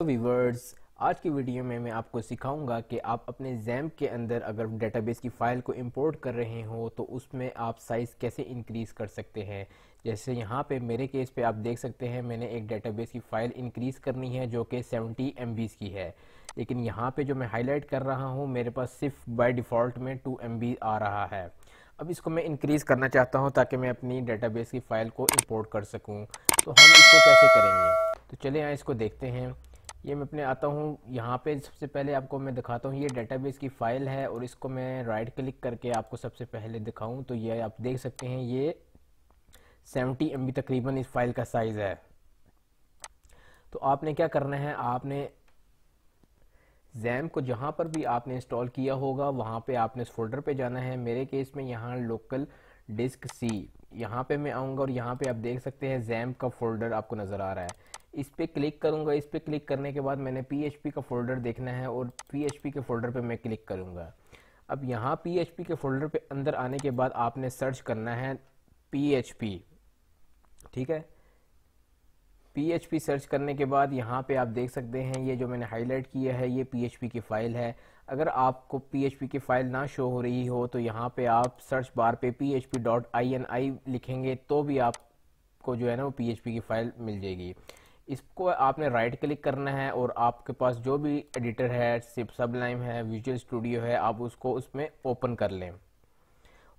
Viewers आज की video में मैं आपको सिखाऊँगा कि आप अपने जैम के अंदर अगर डेटाबेस की फ़ाइल को इंपोर्ट कर रहे हो तो उसमें आप साइज़ कैसे इंक्रीज़ कर सकते हैं? जैसे यहाँ पे मेरे केस पे आप देख सकते हैं, मैंने एक डेटाबेस की फ़ाइल इंक्रीज़ करनी है जो कि 70 एम की है। लेकिन यहाँ पे जो मैं हाईलाइट कर रहा हूँ, मेरे पास सिर्फ़ बाई डिफ़ॉल्ट में टू एम आ रहा है। अब इसको मैं इंक्रीज़ करना चाहता हूँ ताकि मैं अपनी डेटाबेस की फ़ाइल को इम्पोर्ट कर सकूँ। तो हम इसको कैसे करेंगे? तो चले यहाँ इसको देखते हैं। ये मैं अपने आता हूँ। यहाँ पे सबसे पहले आपको मैं दिखाता हूँ। ये डेटाबेस की फ़ाइल है और इसको मैं राइट क्लिक करके आपको सबसे पहले दिखाऊँ। तो ये आप देख सकते हैं, ये 70 एम तकरीबन इस फ़ाइल का साइज़ है। तो आपने क्या करना है? आपने जैम को जहाँ पर भी आपने इंस्टॉल किया होगा, वहाँ पे आपने इस फोल्डर पे जाना है। मेरे केस में यहाँ लोकल डिस्क सी यहाँ पे मैं आऊँगा और यहाँ पे आप देख सकते हैं जैम का फोल्डर आपको नज़र आ रहा है। इस पर क्लिक करूँगा। इस पर क्लिक करने के बाद मैंने पीएचपी का फोल्डर देखना है और पीएचपी के फोल्डर पर मैं क्लिक करूँगा। अब यहाँ पी के फोल्डर पे अंदर आने के बाद आपने सर्च करना है पीएचपी ठीक है? पी सर्च करने के बाद यहाँ पे आप देख सकते हैं, ये जो मैंने हाईलाइट किया है, ये पी की फ़ाइल है। अगर आपको पी की फ़ाइल ना शो हो रही हो तो यहाँ पे आप सर्च बार पे आई लिखेंगे तो भी आपको जो है ना वो पी की फ़ाइल मिल जाएगी। इसको आपने राइट क्लिक करना है और आपके पास जो भी एडिटर है सिप सबलाइम है विजुअल स्टूडियो है, आप उसको उसमें ओपन कर लें।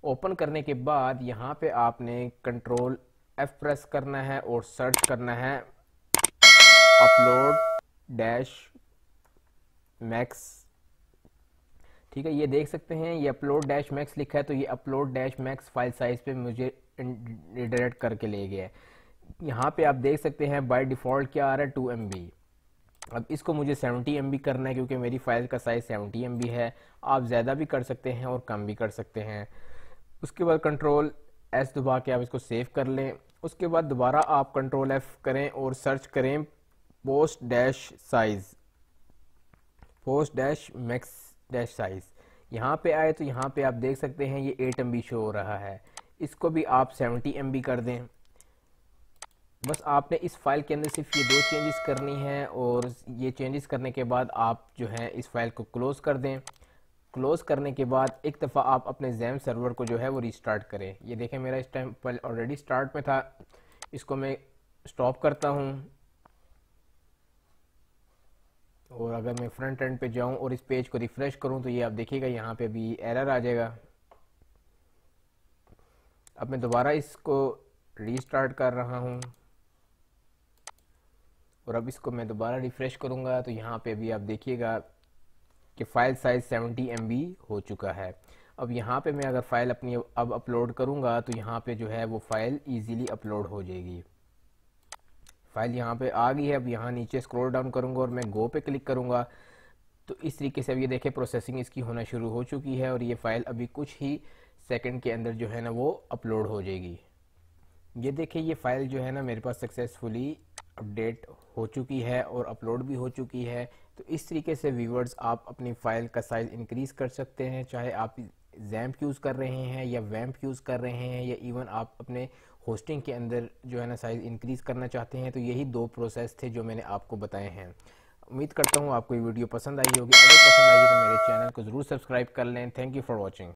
ओपन करने के बाद यहाँ पे आपने कंट्रोल एफ़ प्रेस करना है और सर्च करना है। अपलोड डैश मैक्स ठीक है, ये देख सकते हैं, ये अपलोड डैश मैक्स लिखा है तो ये upload dash max file size पे मुझे रिडायरेक्ट करके ले गया है। यहाँ पे आप देख सकते हैं बाय डिफ़ॉल्ट क्या आ रहा है? टू एम अब इसको मुझे 70 एमबी करना है, क्योंकि मेरी फ़ाइल का साइज़ 70 एमबी है। आप ज़्यादा भी कर सकते हैं और कम भी कर सकते हैं। उसके बाद कंट्रोल एस दबा के आप इसको सेव कर लें। उसके बाद दोबारा आप कंट्रोल एफ़ करें और सर्च करें post dash size post dash max dash size यहाँ पे आए तो यहाँ पे आप देख सकते हैं ये एट एम शो हो रहा है। इसको भी आप 70 एम कर दें। बस आपने इस फ़ाइल के अंदर सिर्फ़ ये दो चेंजेस करनी है और ये चेंजेस करने के बाद आप जो है इस फ़ाइल को क्लोज़ कर दें। क्लोज़ करने के बाद एक दफ़ा आप अपने जैम सर्वर को जो है वो रिस्टार्ट करें। ये देखें मेरा इस टाइम पर ऑलरेडी स्टार्ट में था। इसको मैं स्टॉप करता हूँ। और अगर मैं फ्रंट एंड पे जाऊँ और इस पेज को रिफ़्रेश करूँ तो ये आप देखिएगा यहाँ पे भी एरर आ जाएगा। अब मैं दोबारा इसको रीस्टार्ट कर रहा हूँ। और अब इसको मैं दोबारा रिफ़्रेश करूँगा तो यहाँ पे भी आप देखिएगा कि फ़ाइल साइज़ 70 एम हो चुका है। अब यहाँ पे मैं अगर फ़ाइल अपनी अब अपलोड करूँगा तो यहाँ पे जो है वो फ़ाइल इजीली अपलोड हो जाएगी। फ़ाइल यहाँ पे आ गई है, अब यहाँ नीचे स्क्रॉल डाउन करूँगा और मैं गो पे क्लिक करूँगा। तो इस तरीके से अब ये देखें प्रोसेसिंग इसकी होना शुरू हो चुकी है और ये फ़ाइल अभी कुछ ही सेकंड के अंदर जो है ना वो अपलोड हो जाएगी। ये देखिए ये फ़ाइल जो है ना मेरे पास सक्सेसफुली अपडेट हो चुकी है और अपलोड भी हो चुकी है तो इस तरीके से व्यूवर्स आप अपनी फ़ाइल का साइज़ इंक्रीज़ कर सकते हैं। चाहे आप जैम्प यूज़ कर रहे हैं या वैम्प यूज़ कर रहे हैं या इवन आप अपने होस्टिंग के अंदर जो है ना साइज़ इंक्रीज़ करना चाहते हैं तो यही दो प्रोसेस थे जो मैंने आपको बताए हैं। उम्मीद करता हूँ आपको ये वीडियो पसंद आई होगी। अगर पसंद आई है तो मेरे चैनल को ज़रूर सब्सक्राइब कर लें। Thank you for watching